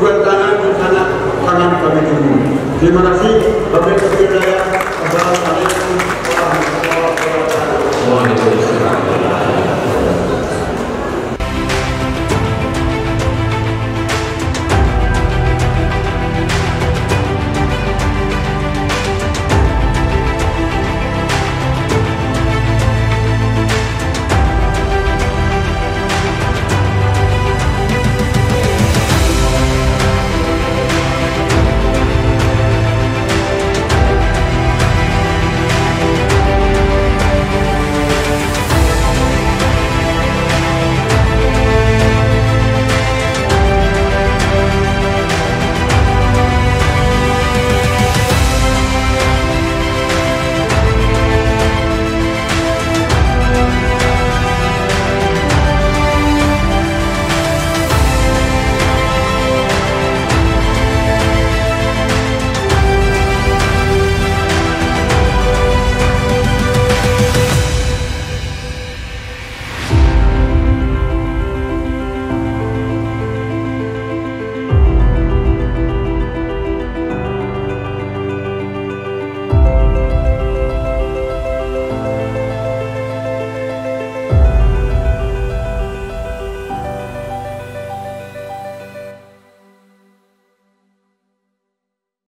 perbuatan anak tangan kami dulu. Terima kasih. Bapak-Ibu